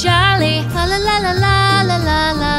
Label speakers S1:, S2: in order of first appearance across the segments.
S1: Charlie. La la la la la la la.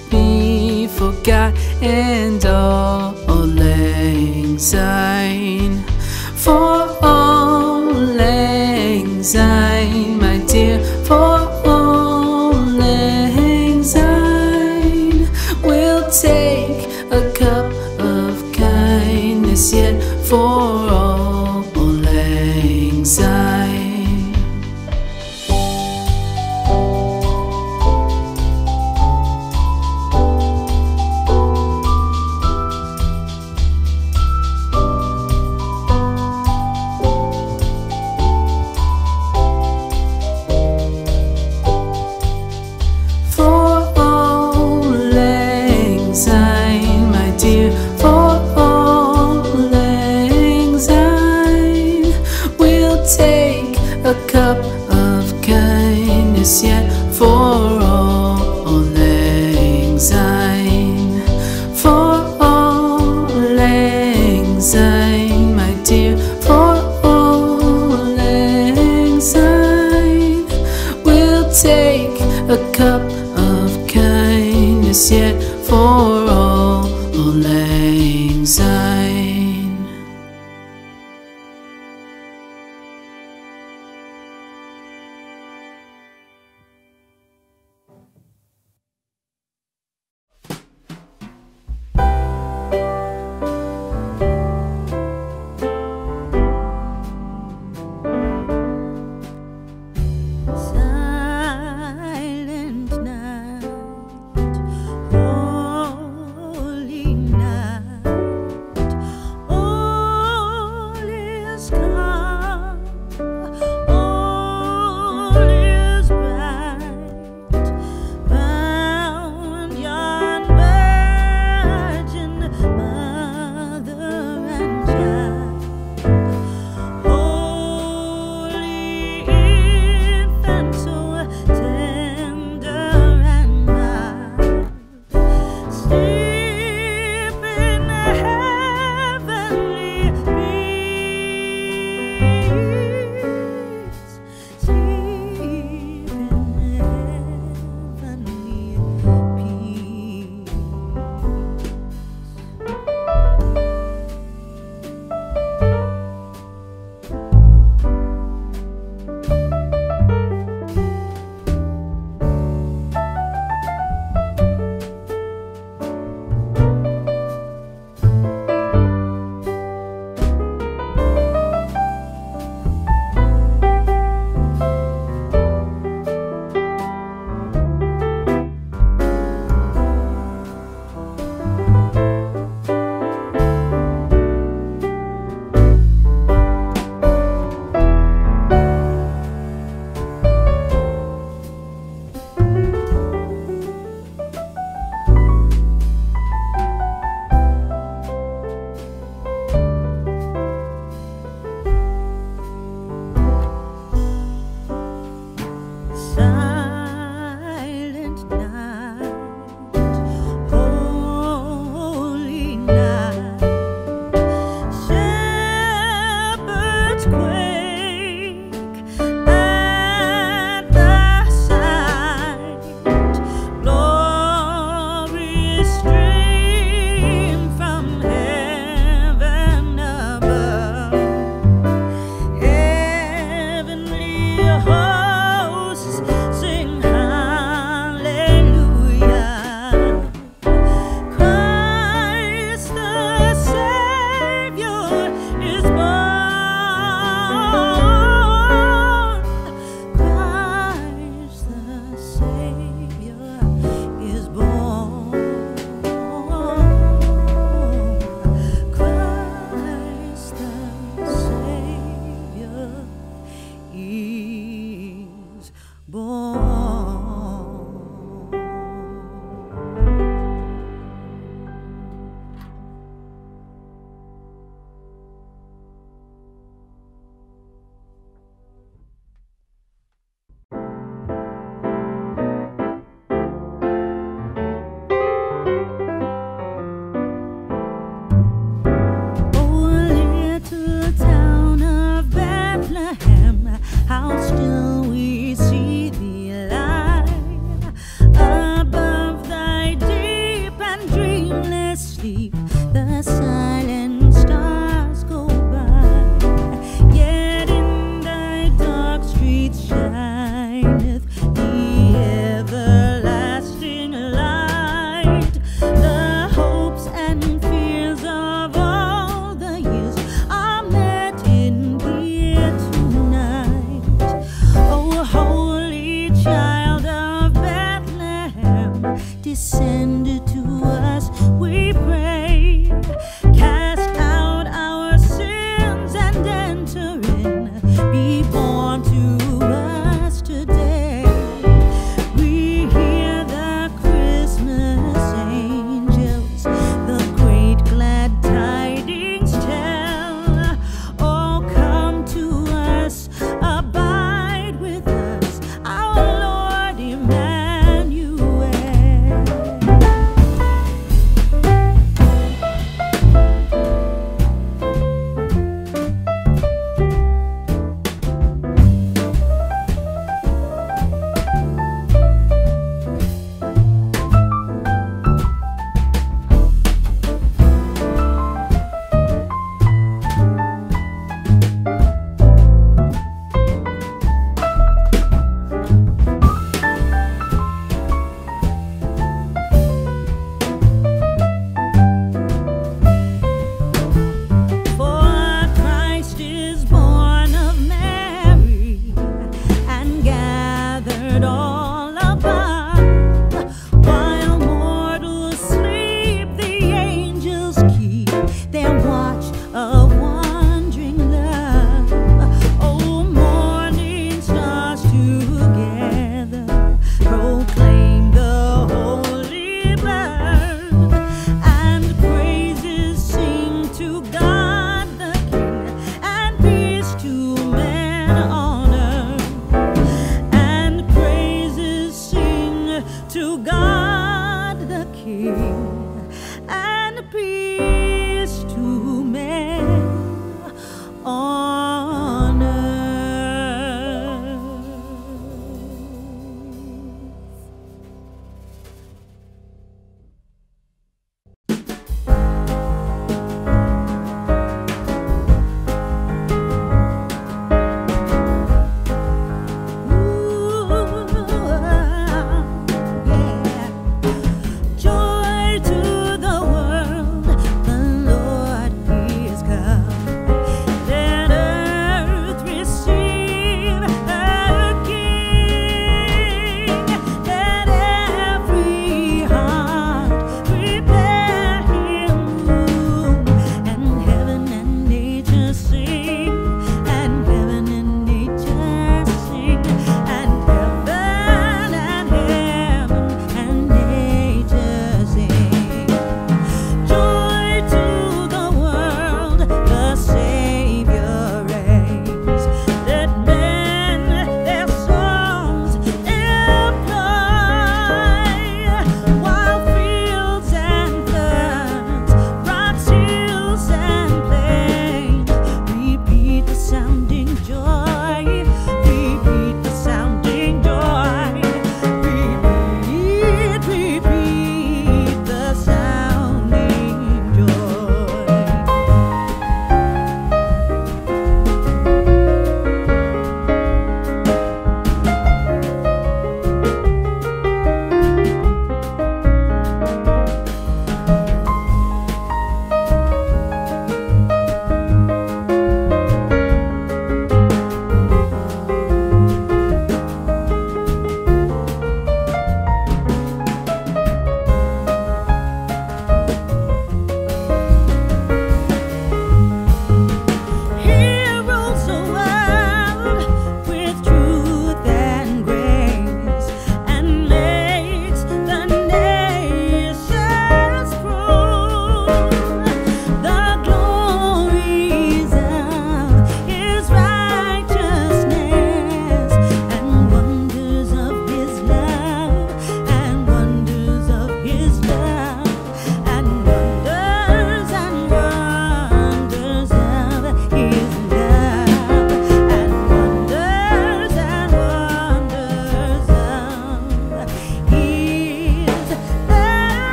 S2: Be forgot and all lang syne?